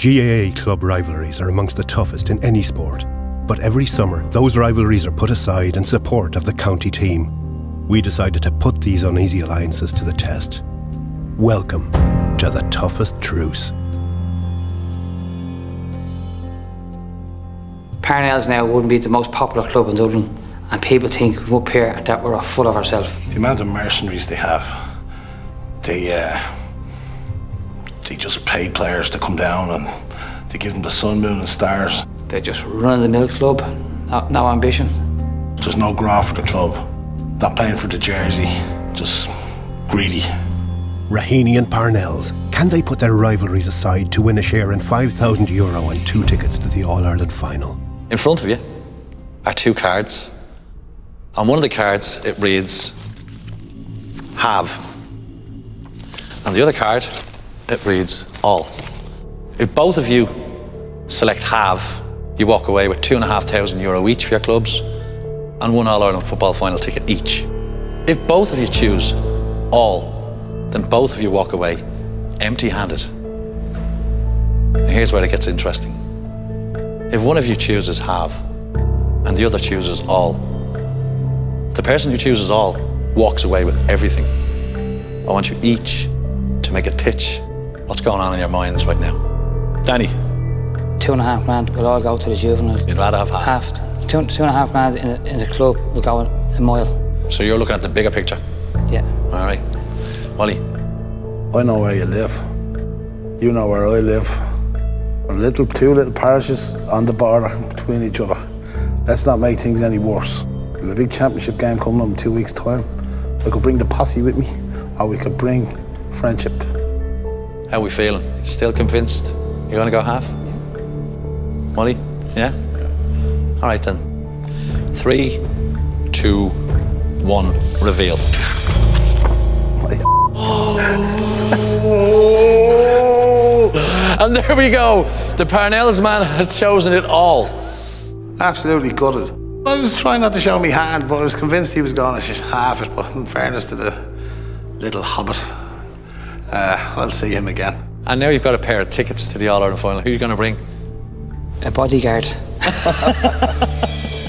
GAA club rivalries are amongst the toughest in any sport. But every summer, those rivalries are put aside in support of the county team. We decided to put these uneasy alliances to the test. Welcome to the toughest truce. Parnells now wouldn't be the most popular club in Dublin, and people think we're up here that we're full of ourselves. The amount of mercenaries they have, they uh, they just pay players to come down and they give them the sun, moon, and stars. They're just running the mill club, no, no ambition. There's no graft for the club. Not playing for the jersey, just greedy. Raheny and Parnells, can they put their rivalries aside to win a share in 5,000 euro and two tickets to the All Ireland final? In front of you are two cards. On one of the cards, it reads have. On the other card, it reads all. If both of you select have, you walk away with two and a half thousand euro each for your clubs and one All Ireland football final ticket each. If both of you choose all, then both of you walk away empty handed. And here's where it gets interesting. If one of you chooses have and the other chooses all, the person who chooses all walks away with everything. I want you each to make a pitch what's going on in your minds right now. Danny, Two and a half grand will all go to the juveniles. you'd rather have half. Half, two, two and a half grand in, in the club will go a mile. So you're looking at the bigger picture. Yeah. All right. Wally, I know where you live. You know where I live. We're little, two little parishes on the border between each other. Let's not make things any worse. There's a big championship game coming up in two weeks' time. I could bring the posse with me, or we could bring friendship. How we feeling? Still convinced? You're going to go half? Wally? Yeah? All right then. Three, two, one, reveal. and there we go. The Parnells man has chosen it all. Absolutely gutted. I was trying not to show me hand, but I was convinced he was going to just half it. But in fairness to the little hobbit, uh, I'll see him again. And now you've got a pair of tickets to the All Ireland final. Who are you going to bring? A bodyguard.